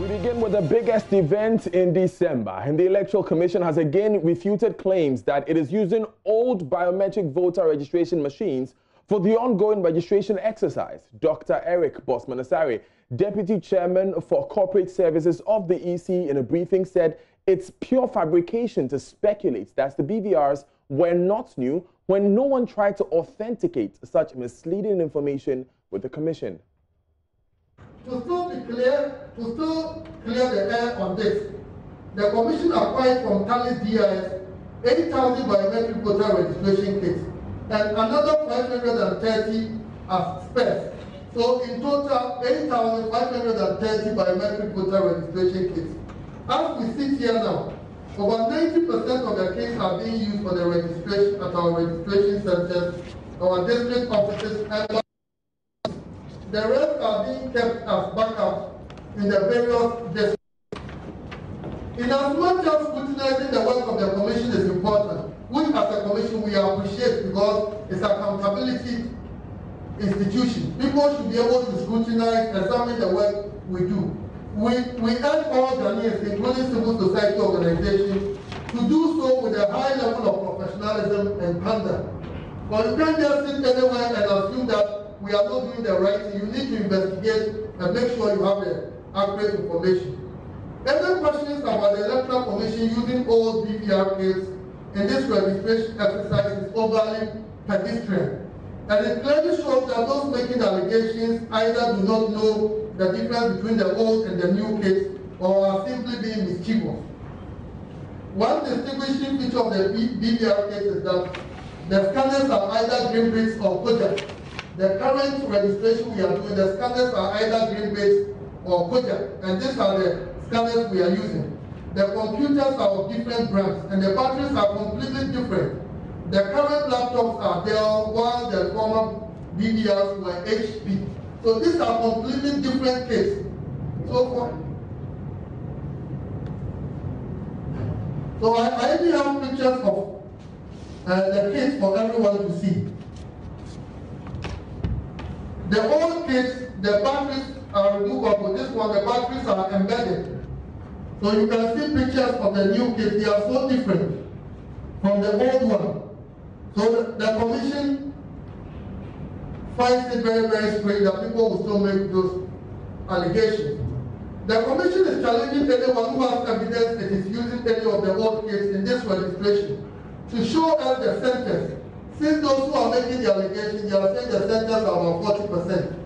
We begin with the biggest event in December, and the Electoral Commission has again refuted claims that it is using old biometric voter registration machines for the ongoing registration exercise. Dr. Eric Bossman Asare, Deputy Chairman for Corporate Services of the EC, in a briefing said it's pure fabrication to speculate that the BVRs were not new when no one tried to authenticate such misleading information with the Commission to still be clear, to still clear the air on this, the Commission acquired from Thales DIS 80,000 biometric voter registration kits and another 530 as spares. So in total, 8,530 biometric voter registration kits. As we sit here now, over 90% of the kits are being used for the registration at our registration centers, our district offices, and the rest are being kept as backup in the various districts. In as much as scrutinizing the work of the commission is important, we as a commission we appreciate because it's accountability institution. People should be able to scrutinize, examine the work we do. We, we urge all Ghanaians, including civil society organizations, to do so with a high level of professionalism and candor. But you can't just sit anywhere and assume that we are not doing the right thing. You need to investigate and make sure you have the accurate information. Any questions about the Electoral Commission using old BVR kits in this registration exercise is overly pedestrian. And it clearly shows that those making allegations either do not know the difference between the old and the new kits or are simply being mischievous. One distinguishing feature of the BVR kits is that the scanners are either green bricks or Kojak. The current registration we are doing, the scanners are either green-based or Kojak, and these are the scanners we are using. The computers are of different brands, and the batteries are completely different. The current laptops are Dell, while the former BVRs were HP. So these are completely different kits. So for, so I, I even have pictures of uh, the kits for everyone to see. The old kits, the batteries are removable. This one, the batteries are embedded. So you can see pictures of the new kits. They are so different from the old one. So the, the commission finds it very, very strange that people will still make those allegations. The commission is challenging anyone who has evidence that is using any of the old kits in this registration to show us the sentence since those who are making the allegation, they are saying the centers are about 40%.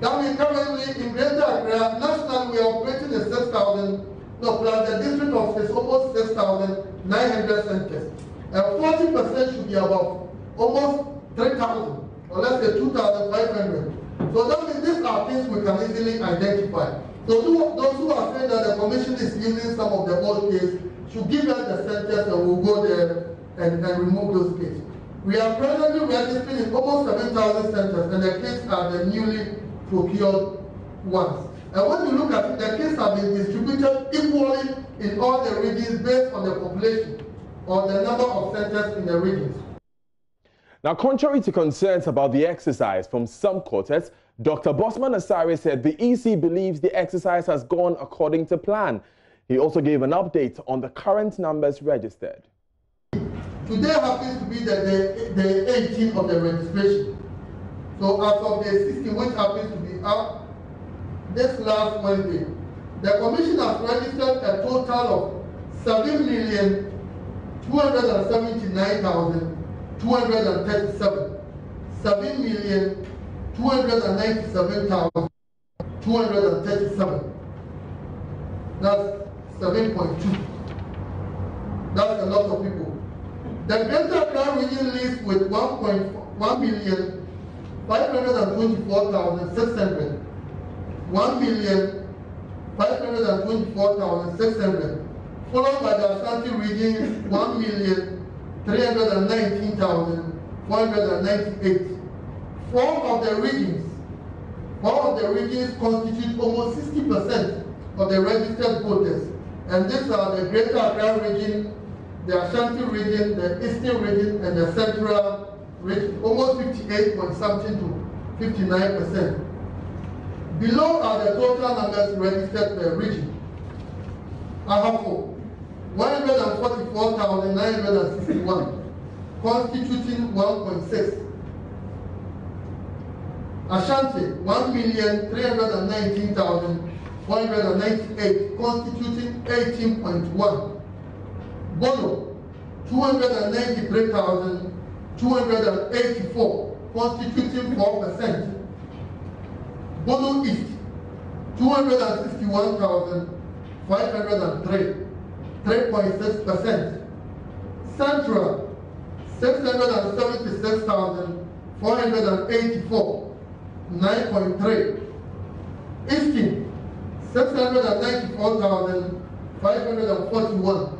That means currently in Greater Accra, nationally we are operating in 6,000, no, plus the district office almost 6,900 centers. And 40% should be about almost 3,000, or let's say 2,500. So that means these are things we can easily identify. So those who are saying that the commission is using some of the old cases should give us the centers and we'll go there and, and remove those cases. We are presently registering in almost 7,000 centers, and the kits are the newly procured ones. And when you look at it, the kits have been distributed equally in all the regions based on the population or the number of centers in the regions. Now, contrary to concerns about the exercise from some quarters, Dr. Bossman Asare said the EC believes the exercise has gone according to plan. He also gave an update on the current numbers registered. Today happens to be the, the, the 18th of the registration. So as of the 16th, which happens to be up this last Wednesday, the commission has registered a total of seven million two hundred and seventy-nine thousand two hundred and thirty-seven. Seven million two hundred and ninety-seven thousand two hundred and thirty-seven. That's seven point two. That's a lot of people. The Greater Accra region leads with 1.1 million 524,600. 1 million 524,600. Followed by the Ashanti region, 1 million 319,498. Four of the regions, four of the regions constitute almost 60% of the registered voters. And these are the Greater Accra region, the Ashanti region, the Eastern region, and the Central region, almost 58 point something to 59 percent. Below are the total numbers registered per region. Ahafo, 144,961, constituting 1.6. Ashanti, 1,319,498, constituting 18.1. Bono, 293,284, constituting 4%. Bono East, 261,503, 3.6%. Central, 676,484, 9.3. Eastern, 694,541,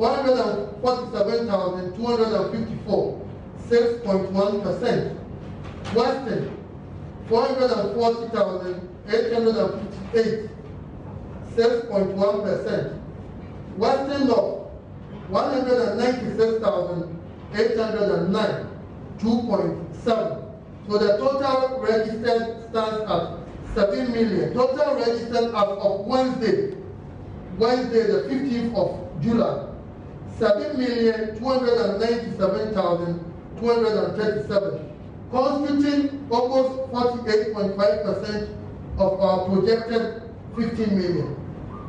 147,254, 6.1%. Western, 440,858, 6.1%. Western North, 196,809, 2.7. So the total registered stands at 7 million. Total registered as of Wednesday, Wednesday the 15th of July, 7,297,237, constituting almost 48.5% of our projected 15 million.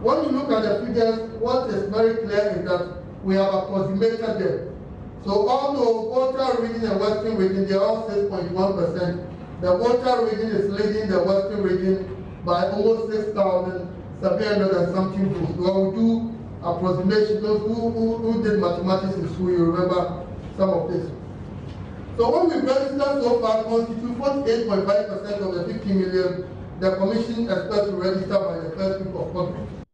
When you look at the figures, what is very clear is that we have approximated them. So although Volta region and Western region, they are all 6.1%, the Volta region is leading the Western region by almost 6,700 and something votes. So we do approximation, those who, who, who did mathematics in school, you remember some of this. So what we've registered so far constitutes 48.5% of the 50 million the Commission expects to register by the first week of August.